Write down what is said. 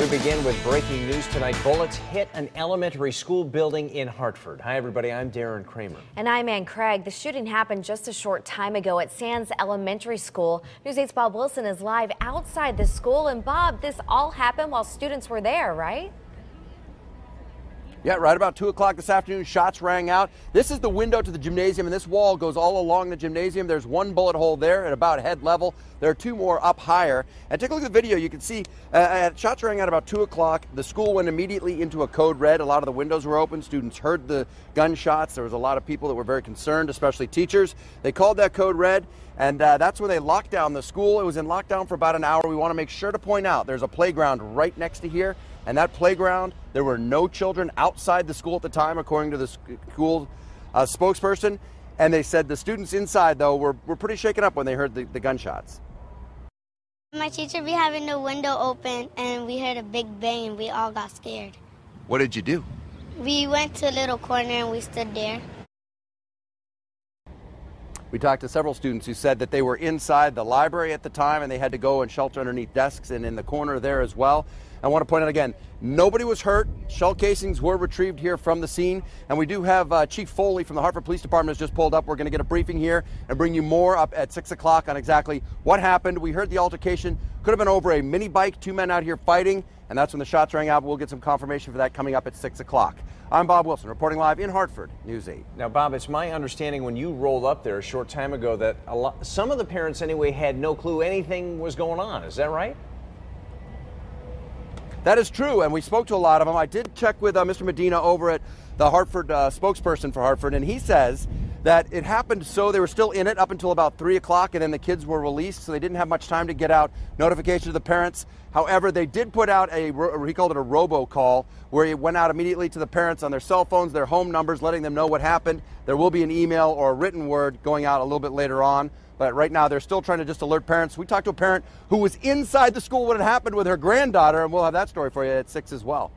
We begin with breaking news tonight. Bullets hit an elementary school building in Hartford. Hi, everybody. I'm Darren Kramer. And I'm Ann Craig. The shooting happened just a short time ago at Sands Elementary School. News 8's Bob Wilson is live outside the school. And Bob, this all happened while students were there, right? Yeah, right about 2 o'clock this afternoon, shots rang out. This is the window to the gymnasium, and this wall goes all along the gymnasium. There's one bullet hole there at about head level. There are two more up higher. And take a look at the video. You can see uh, shots rang out about 2 o'clock. The school went immediately into a code red. A lot of the windows were open. Students heard the gunshots. There was a lot of people that were very concerned, especially teachers. They called that code red, and uh, that's when they locked down the school. It was in lockdown for about an hour. We want to make sure to point out there's a playground right next to here. And that playground, there were no children outside the school at the time, according to the school uh, spokesperson. And they said the students inside, though, were, were pretty shaken up when they heard the, the gunshots. My teacher be having the window open, and we heard a big bang, and we all got scared. What did you do? We went to a little corner, and we stood there. We talked to several students who said that they were inside the library at the time and they had to go and shelter underneath desks and in the corner there as well. I want to point out again, nobody was hurt. Shell casings were retrieved here from the scene. And we do have uh, Chief Foley from the Hartford Police Department has just pulled up. We're going to get a briefing here and bring you more up at 6 o'clock on exactly what happened. We heard the altercation could have been over a mini bike, two men out here fighting, and that's when the shots rang out. We'll get some confirmation for that coming up at 6 o'clock. I'm Bob Wilson, reporting live in Hartford, News 8. Now, Bob, it's my understanding when you rolled up there a short time ago that a lot, some of the parents, anyway, had no clue anything was going on. Is that right? That is true, and we spoke to a lot of them. I did check with uh, Mr. Medina over at the Hartford uh, spokesperson for Hartford, and he says that it happened so they were still in it up until about 3 o'clock, and then the kids were released, so they didn't have much time to get out notification to the parents. However, they did put out a, he called it a robocall, where he went out immediately to the parents on their cell phones, their home numbers, letting them know what happened. There will be an email or a written word going out a little bit later on. But right now, they're still trying to just alert parents. We talked to a parent who was inside the school when it happened with her granddaughter, and we'll have that story for you at 6 as well.